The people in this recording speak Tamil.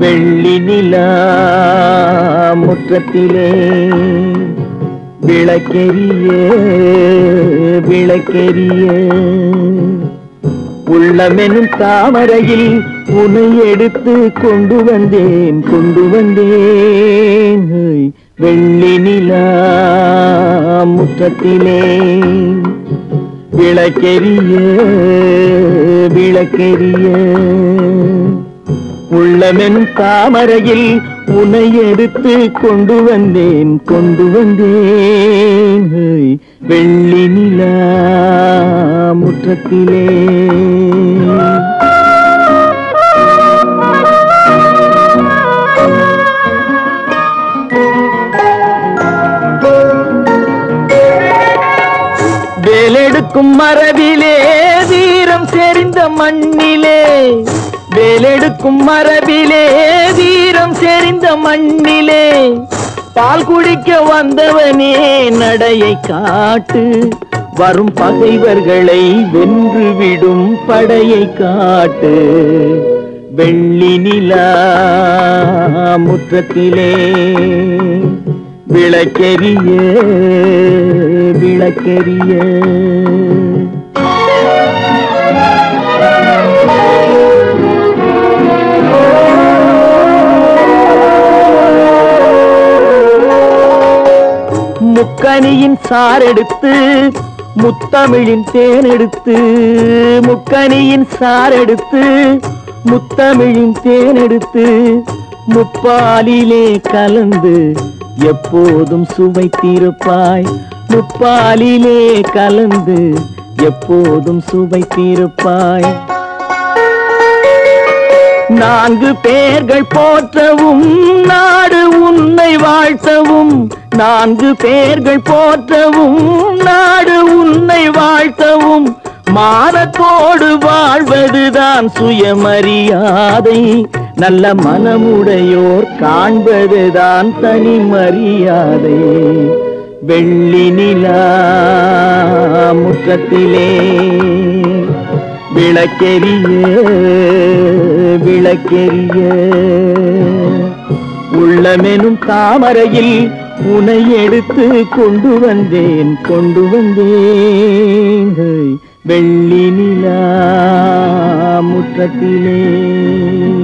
வெள்ளி நிலா முற்றத்திலே விளக்கெரிய விளக்கெரிய உள்ளமெனும் தாமரையில் உனை எடுத்து கொண்டு வந்தேன் கொண்டு வந்தேன். வெள்ளி நிலா முற்றத்திலே. விளக்கெரிய விளக்கெரிய. உள்ளமென் தாமரையில் உனை எடுத்து கொண்டு வந்தேன் கொண்டு வந்தேன். வெள்ளி நிலா முற்றத்திலே. வேலெடுக்கும் மரபிலே வீரம் செறிந்த மண்ணிலே. வேலெடுக்கும் மரபிலே வீரம் செறிந்த மண்ணிலே. பால் குடிக்க வந்தவனே நடையை காட்டு. வரும் பகைவர்களை வென்று விடும் படையை காட்டு. வெள்ளி நிலா முற்றத்திலே விளக்கெரிய விளக்கெரிய முக்கனியின் சாரெடுத்து முத்தமிழின் தேனெடுத்து முக்கனியின் சாரெடுத்து முத்தமிழின் தேனெடுத்து முப்பாலிலே கலந்து எப்போதும் சுவைத்திருப்பாய் முப்பாலிலே கலந்து எப்போதும் சுவைத்திருப்பாய் நான்கு பேர்கள் போற்றவும் நாடு உன்னை வாழ்த்தவும் நான்கு பேர்கள் போற்றவும் நாடு உன்னை வாழ்த்தவும் மானத்தோடு வாழ்வதுதான் சுயமரியாதை. நல்ல மனமுடையோர் காண்பதுதான் தனி மரியாதை. வெள்ளி நிலா முற்றத்திலே விளக்கெரிய விளக்கெரிய உள்ளமெனும் தாமரையில் உனை எடுத்து கொண்டு வந்தேன் கொண்டு வந்தேன். வெள்ளி நிலா முற்றத்திலே.